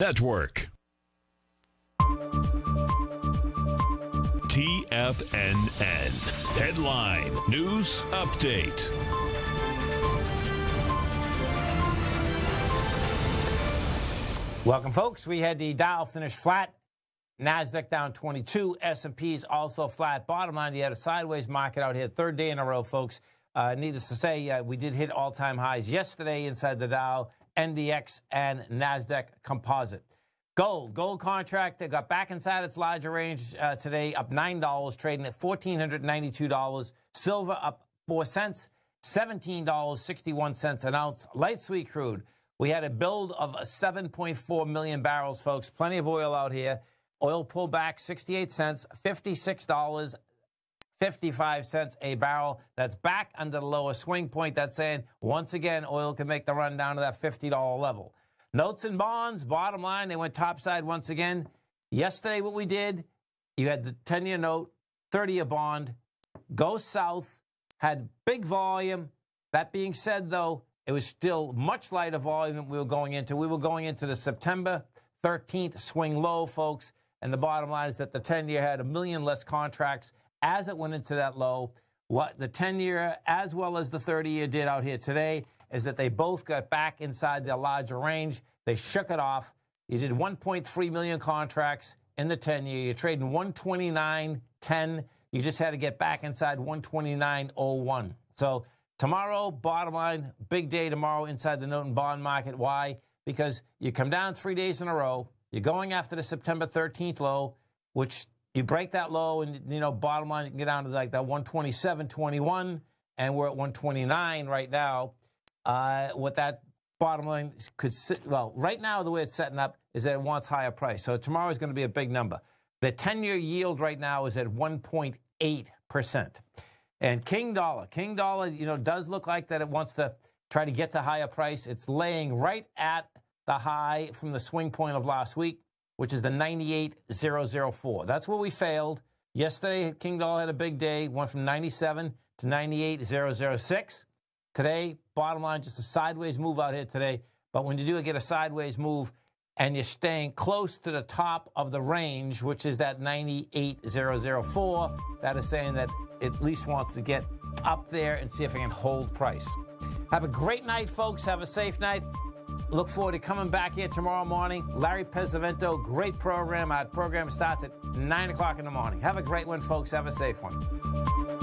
Network. TFNN. Headline News Update. Welcome, folks. We had the Dow finish flat, Nasdaq down 22, S&P's also flat. Bottom line, you had a sideways market out here, third day in a row, folks. Uh, needless to say, uh, we did hit all-time highs yesterday inside the Dow, NDX, and Nasdaq Composite. Gold, gold contract that got back inside its larger range uh, today, up nine dollars, trading at fourteen hundred ninety-two dollars. Silver up four cents, seventeen dollars sixty-one cents an ounce. Light sweet crude. We had a build of 7.4 million barrels, folks. Plenty of oil out here. Oil pulled back 68 cents, $56 55 cents a barrel. That's back under the lower swing point. That's saying, once again, oil can make the run down to that $50 level. Notes and bonds, bottom line, they went topside once again. Yesterday, what we did, you had the 10 year note, 30 year bond, go south, had big volume. That being said, though, it was still much lighter volume than we were going into. We were going into the September 13th swing low, folks. And the bottom line is that the 10 year had a million less contracts as it went into that low. What the 10 year as well as the 30 year did out here today is that they both got back inside their larger range. They shook it off. You did 1.3 million contracts in the 10 year. You're trading 129.10. You just had to get back inside 129.01. So tomorrow, bottom line, big day tomorrow inside the note and bond market. Why? Because you come down three days in a row. You're going after the September 13th low, which you break that low, and you know, bottom line, you can get down to like that 127.21, and we're at 129 right now. Uh, what that bottom line could sit, well, right now, the way it's setting up is that it wants higher price. So tomorrow is going to be a big number. The 10 year yield right now is at 1.8%. And King Dollar, King Dollar, you know, does look like that it wants to try to get to higher price. It's laying right at the high from the swing point of last week, which is the 98.004. That's where we failed. Yesterday, King Dollar had a big day, went from 97 to 98.006. Today, bottom line, just a sideways move out here today. But when you do get a sideways move and you're staying close to the top of the range, which is that 98.004, that is saying that it at least wants to get up there and see if it can hold price. Have a great night, folks. Have a safe night. Look forward to coming back here tomorrow morning. Larry Pesavento, great program. Our program starts at 9 o'clock in the morning. Have a great one, folks. Have a safe one.